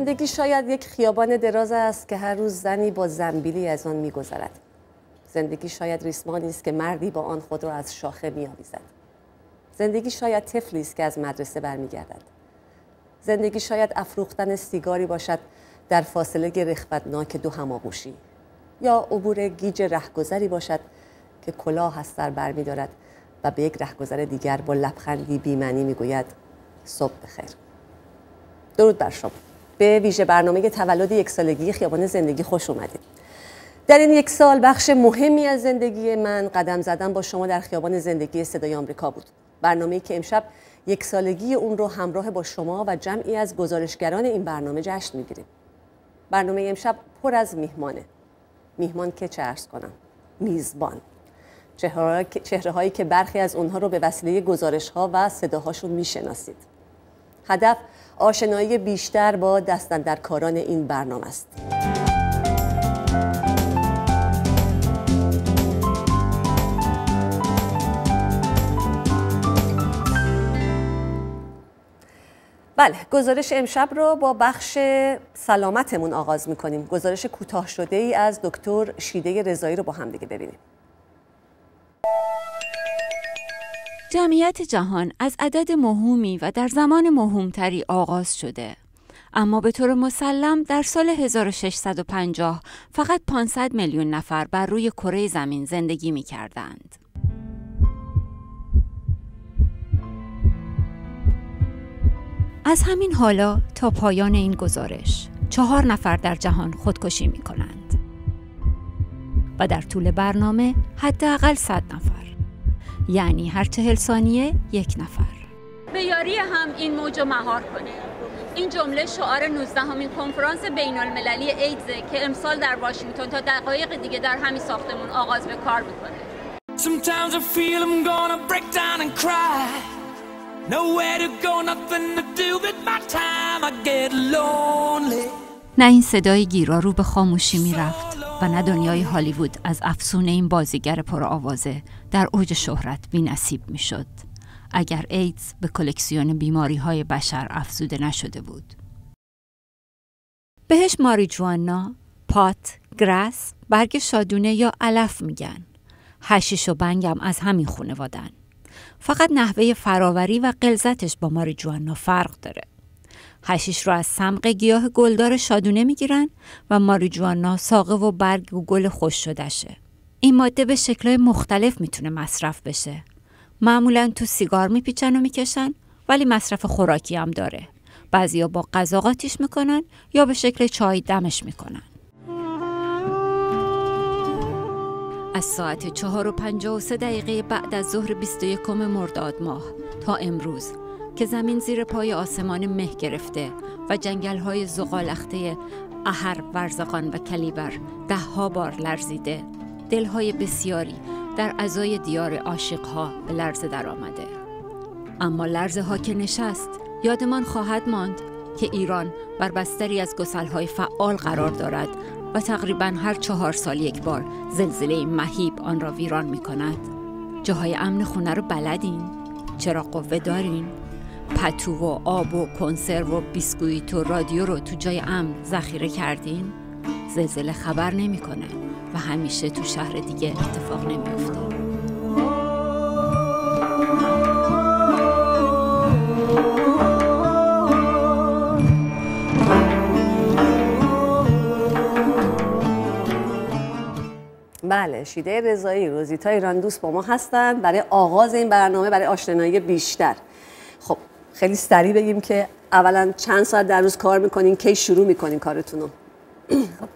زندگی شاید یک خیابان دراز است که هر روز زنی با زنبیلی از آن میگذرد. زندگی شاید ریسمانی است که مردی با آن خود را از شاخه میآویزد. زندگی شاید طفلی است که از مدرسه برمیگردد. زندگی شاید افروختن سیگاری باشد در فاصله رخوتناک دو هماغوشی. یا عبور گیج رهگذری باشد که کلاه از سر برمیدارد و به یک رهگذر دیگر با لبخندی بیمنی می‌گوید صبح بخیر. درود بر شما. به ویژه برنامه تولد یک سالگی خیابان زندگی خوش اومدید. در این یک سال بخش مهمی از زندگی من قدم زدن با شما در خیابان زندگی صدای آمریکا بود. برنامه‌ای که امشب یک سالگی اون رو همراه با شما و جمعی از گزارشگران این برنامه جشن می‌گیریم. برنامه امشب پر از میهمانه. میهمان که چه ارز کنم؟ میزبان. چهره هایی که برخی از اونها رو به وسیله گزارش ها و صداهاشون می‌شناسید. هدف آشنایی بیشتر با دستن در کاران این برنامه است. بله گزارش امشب رو با بخش سلامتمون آغاز می‌کنیم. گزارش کوتاه شده ای از دکتر شیده رضایی رو با هم دیگه ببینیم. جمعیت جهان از عدد مهمی و در زمان مهمتری آغاز شده اما به طور مسلم در سال 1650 فقط 500 میلیون نفر بر روی کره زمین زندگی می کردند. از همین حالا تا پایان این گزارش چهار نفر در جهان خودکشی می کنند و در طول برنامه حداقل صد نفر یعنی هر چهل ثانیه یک نفر. به یاری هم این موج مهار کنیم این جمله شعار 19 همین کنفرانس بین المللی ایدزه که امسال در واشنگتن تا دقایق دیگه در همین ساختمون آغاز به کار می‌کنه. Sometimes I feel I'm gonna break down and cry. Nowhere to go, nothing to do but my time. I get lonely. نه این صدای گیرارو به خاموشی می‌رفت. و نه دنیای هالیوود از افسون این بازیگر آوازه در اوج شهرت بی نصیب می شد. اگر ایدز به کلکسیون بیماری های بشر افزوده نشده بود. بهش ماریجوانا، پات، گراس، برگ شادونه یا علف میگن. هشیش و بنگم از همین خونوادن. فقط نحوه فراوری و قلزتش با ماریجوانا فرق داره. هشیش رو از سمق گیاه گلدار شادونه می‌گیرن و ماریجوانا ساقه و برگ و گل خوش شدهشه. این ماده به شکلهای مختلف می‌تونه مصرف بشه. معمولا تو سیگار میپیچن و می‌کشن ولی مصرف خوراکی هم داره. بعضیا با غذا قاطیش می‌کنن یا به شکل چای دمش می‌کنن. از ساعت چهار و پنجاه و سه دقیقه بعد از ظهر 21 مرداد ماه تا امروز که زمین زیر پای آسمان مه گرفته و جنگل های زغالخته اهر ورزقان و کلیبر ده ها بار لرزیده دلهای بسیاری در ازای دیار ها به لرزه در آمده. اما لرزه ها که نشست یادمان خواهد ماند که ایران بر بستری از های فعال قرار دارد و تقریبا هر چهار سال یک بار زلزله مهیب آن را ویران می کند. جاهای امن خونه رو بلدین؟ چرا قوه دارین؟ پتو و آب و کنسرو و بیسکویت و رادیو رو تو جای امن ذخیره کردین؟ زلزله خبر نمی‌کنه و همیشه تو شهر دیگه اتفاق نمیافته. بله شیده رضایی روزیتا ایران دوست با ما هستند برای آغاز این برنامه برای آشنایی بیشتر خب خیلی سریع بگیم که اولا چند ساعت در روز کار می‌کنین کی شروع می‌کنین کارتون رو خب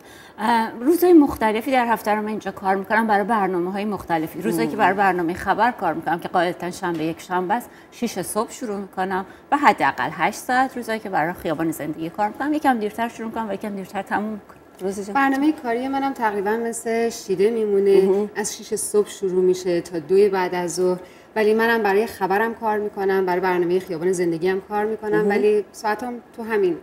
روزهای مختلفی در هفته رو من اینجا کار می‌کنم برای برنامه های مختلفی. روزایی که برای برنامه خبر کار می‌کنم که قاعدتا شنبه یک شنبه است 6 صبح شروع می‌کنم و حداقل 8 ساعت روزایی که برای خیابان زندگی کار می‌کنم. یکم دیرتر شروع می‌کنم و یکم دیرتر تموم می‌کنم. برنامه کاری منم تقریبا مثل شیده میمونه. از 6 صبح شروع میشه تا دو بعد از ظهر. ولی منم برای خبرم کار می‌کنم برای برنامه خیابان زندگی هم کار می‌کنم. ولی ساعتم تو همین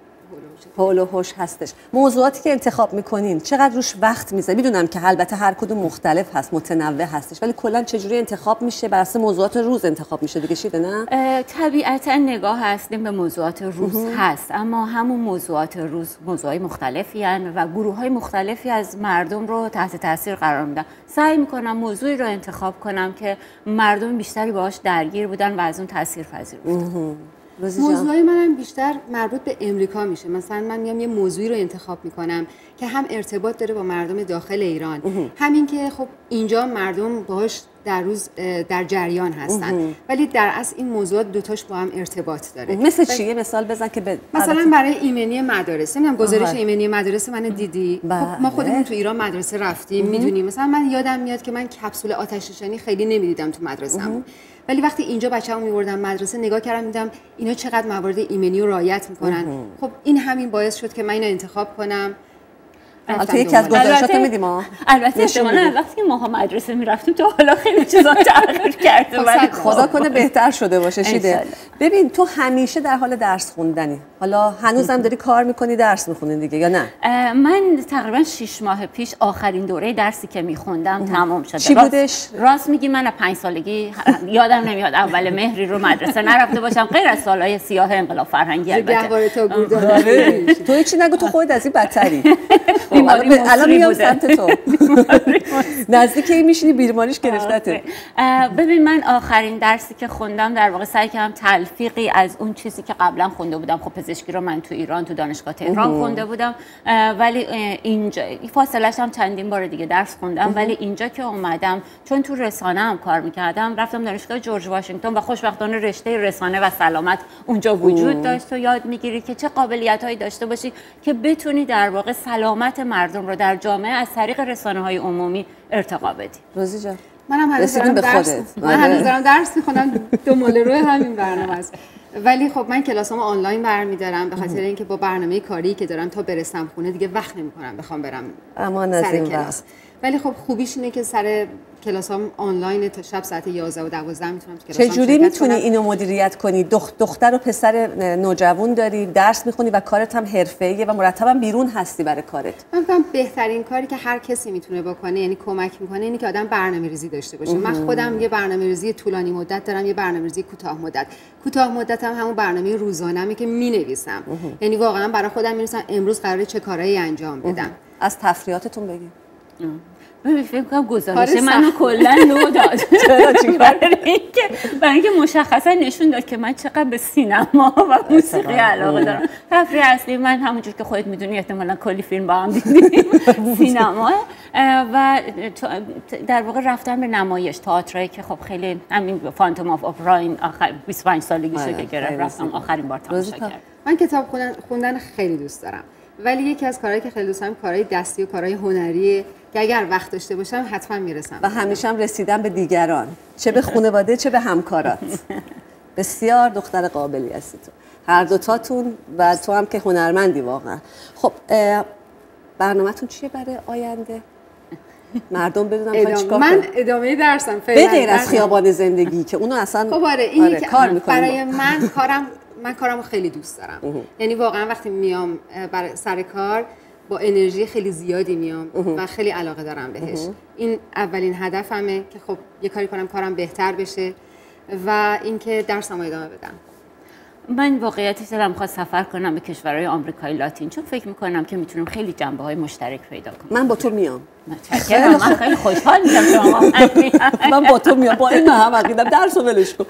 حول هوش هستش. موضوعاتی که انتخاب می‌کنین چقدر روش وقت میزه می‌دونم که البته هر کدوم مختلف هست متنوع هستش ولی کلا چجوری انتخاب میشه؟ بر اساس موضوعات روز انتخاب میشه دیگه شیده نه؟ طبیعتا نگاه هستیم به موضوعات روز هست. اما همون موضوعات روز موضوعات مختلفی هن و گروه های مختلفی از مردم رو تحت تاثیر قرار میدن. سعی می‌کنم موضوعی رو انتخاب کنم که مردم بیشتری باهاش درگیر بودن و از اون تاثیر پذیر بودن موضوعی منم بیشتر مربوط به امریکا میشه. مثلا من میام یه موضوعی رو انتخاب می‌کنم که هم ارتباط داره با مردم داخل ایران. همین که خب اینجا مردم باهاش در روز در جریان هستن. ولی در اصل این موضوعات دوتاش با هم ارتباط داره. مثل چیه مثال بزن که به مثلا برای ایمنی مدارس. نمی‌دونم گزارش ایمنی مدارس من دیدی؟ بله. خب ما خودمون تو ایران مدرسه رفتیم می‌دونیم. مثلا من یادم میاد که من کپسول آتش نشانی خیلی نمی‌دیدم تو مدرسه‌مون ولی وقتی اینجا بچه‌مو می‌بردم مدرسه نگاه کردم دیدم اینا چقدر موارد ایمنی رو رعایت می‌کنن. خب این همین باعث شد که من اینو انتخاب کنم. البته یکی از گزارشات میدیم ها البته احتمالاً وقتی ما مدرسه می‌رفتیم تو حالا خیلی چیزا تغییر کرده ولی خدا کنه بهتر شده باشه شیده. ببین تو همیشه در حال درس خوندنی. حالا هنوزم داری کار می‌کنی درس می‌خونی دیگه یا نه؟ من تقریبا 6 ماه پیش آخرین دوره درسی که میخوندم تمام شده. چی بودش؟ راست میگی من از 5 سالگی یادم نمیاد اول مهری رو مدرسه نرفته باشم. غیر از سالهای سیاه انقلاب فرهنگی البته. تو هیچی نگو تو خودت از این بدتری. الان میام سمت تو. نزدیک این میشینی بیماریش گرفتته. ببین من آخرین درسی که خوندم در واقع سعی کردم تلفیقی از اون چیزی که قبلا خونده بودم. خب پزشکی رو من تو ایران تو دانشگاه تهران خونده بودم. ولی اینجا فاصلش هم چندین بار دیگه درس خوندم. ولی اینجا که اومدم چون تو رسانه هم کار می‌کردم رفتم دانشگاه جورج واشنگتن و خوشبختانه رشته رسانه و سلامت اونجا وجود داشت. و یاد می‌گیری که چه قابلیت هایی داشته باشی که بتونی در واقع سلامت مردم رو در جامعه از طریق رسانه های عمومی ارتقا بدی روزی جان. منم هنوز دارم به درس. من هنوز دارم درس می‌خونم. دنبال روی همین برنامه است. ولی خب من کلاسامو آنلاین برمیدارم به خاطر اینکه با برنامه کاری که دارم تا برسم خونه دیگه وقت نمی‌کنم بخوام برم امان از سر این کلاس. ولی خب خوبیش اینه که سر کلاسام آنلاین تا شب ساعت 11 و 12 می‌تونم تو کلاسام چجوری شرکت می‌تونی کنم. اینو مدیریت کنی؟ دخ- دختر و پسر نوجوان داری درس می‌خونی و کارت هم حرفه‌ایه و مرتبا بیرون هستی برای کارت. من میگم بهترین کاری که هر کسی می‌تونه بکنه یعنی کمک می‌کنه اینه که آدم برنامه ریزی داشته باشه. من خودم یه برنامه ریزی طولانی مدت دارم یه برنامه ریزی کوتاه مدت. کوتاه مدت هم همون برنامه روزانه‌مه که می‌نویسم. یعنی واقعا برای خودم می‌نویسم امروز قراره چه کارهایی انجام بدم. از تفریحاتتون بگیم ببین فکر کنم گزارش منو. کلا نو داد چرا؟ چیکار؟ اینکه برای اینکه مشخصا نشون داد که من چقدر به سینما و موسیقی علاقه دارم تفریح اصلی من همونجور که خودت می‌دونی احتمالا کلی فیلم با هم دیدیم سینما و در واقع رفتن به نمایش تئاترایی که خب خیلی همین فانتوم آف اپرا این آخر 25 سالگیشه آره، که رفتم. آخرین بار تماشا کردم من کتاب خوندن خیلی دوست دارم ولی یکی از کارهایی که خیلی دوست دارم کارهای دستی و کارهای هنریه که اگر وقت داشته باشم حتما می‌رسم و همیشه هم رسیدن به دیگران چه به خانواده چه به همکارات بسیار دختر قابلی هستی تو هر دوتاتون و تو هم که هنرمندی واقعا خب اه، برنامهتون چیه برای آینده مردم بدونم. چیکار من؟ ادامه درسم به فعلا غیر از. خیابان زندگی که اونو اصلا خب آره که کار می‌کنیم برای من کارم من کارمو خیلی دوست دارم. یعنی واقعا وقتی میام برای سر کار با انرژی خیلی زیادی میام و خیلی علاقه دارم بهش. این اولین هدفمه که خب یه کاری کنم کارم بهتر بشه و اینکه درسمو ادامه بدم. من واقعیتش دلم خواست سفر کنم به کشورهای آمریکای لاتین چون فکر می‌کنم که می‌تونیم خیلی جنبه های مشترک پیدا کنیم من با تو میام. متشکرم. من خیلی خوشحال میشم من با تو میام. با این هم عقیدم. درس رو ولش کن.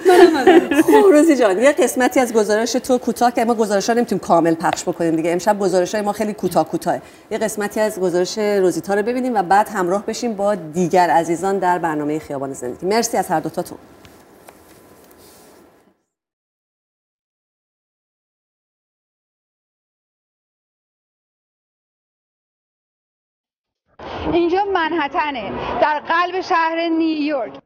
خب روزی جان یه قسمتی از گزارش تو کوتاه که ما گزارش ها نمی‌تونیم کامل پخش بکنیم دیگه. امشب گزارش های ما خیلی کوتاه کوتاه. یه قسمتی از گزارش روزیتا رو ببینیم و بعد همراه بشیم با دیگر عزیزان در برنامه خیابان زندگی. مرسی از هر دوتاتون. اینجا منحتنه. در قلب شهر نیویورک.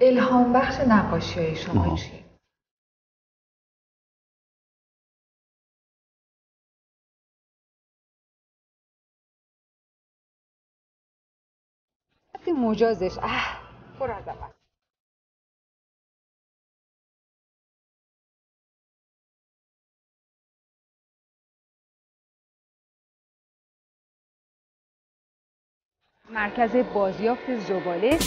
الهام بخش نقاشی های شما چیه؟ وقتی مجازش. اه پر از مرکز بازیافت زباله.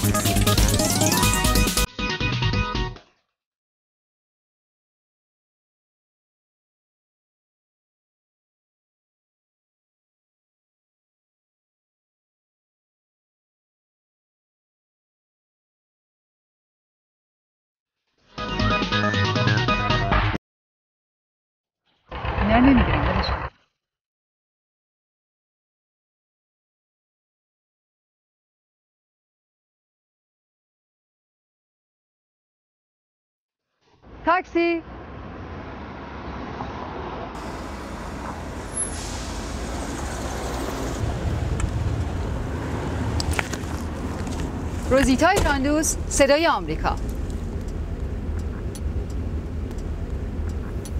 نه ولش کن. تاکسی روزیتا ایراندوز صدای آمریکا